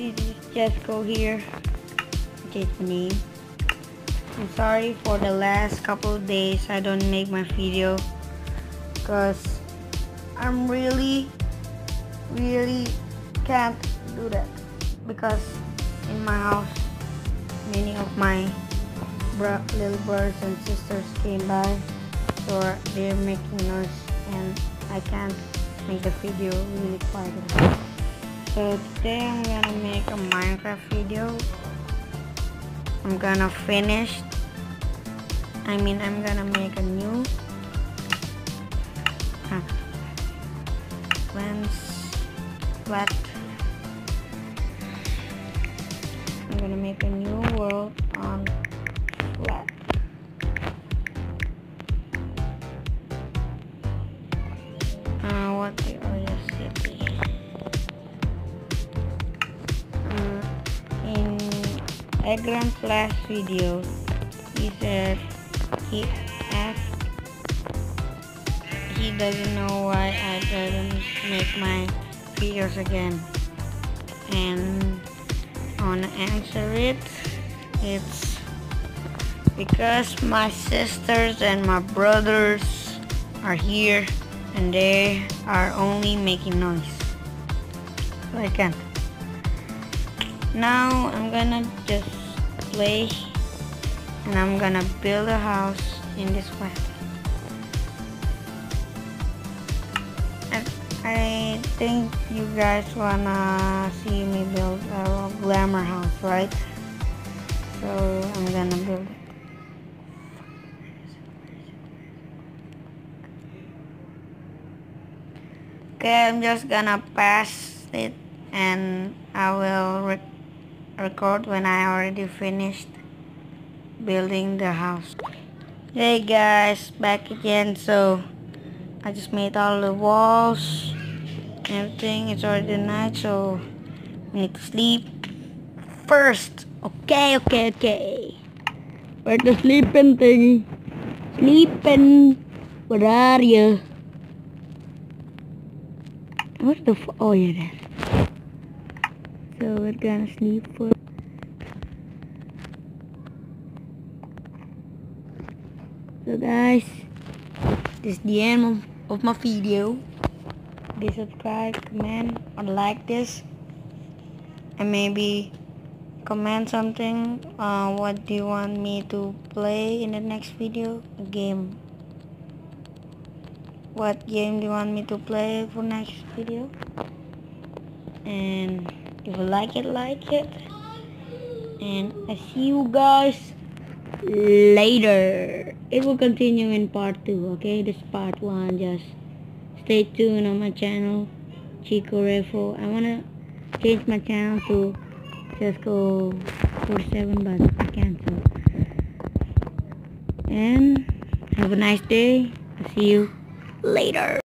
is Jesco here. My name. I'm sorry for the last couple of days I don't make my video because I'm really really can't do that because in my house many of my little brothers and sisters came by so they're making noise and I can't make the video really quiet so today I'm gonna make a Minecraft video. I'm gonna finish. I mean I'm gonna make a new. Uh, lens flat I'm gonna make a new world on flat. Uh, what Egrant's last video he said he asked he doesn't know why I didn't make my videos again. And wanna answer it it's because my sisters and my brothers are here and they are only making noise. So I can't now I'm gonna just play and I'm gonna build a house in this way I, I think you guys wanna see me build a glamour house right? So I'm gonna build it. Okay I'm just gonna pass it and I will re record when I already finished building the house. Hey guys back again. So I just made all the walls. Everything it's already night so we need to sleep first. Okay okay okay. Where the sleeping thing? Sleeping. Where are you? What the f oh yeah there so we're gonna sleep for so guys this is the end of, of my video. Please subscribe comment or like this. And maybe comment something uh, what do you want me to play in the next video? A game. What game do you want me to play for next video? And if you like it like it. And I see you guys later. It will continue in part 2 okay? This part 1 just stay tuned on my channel Chico Refo. I wanna change my channel to just go 47 but I can't. So and have a nice day. I'll see you later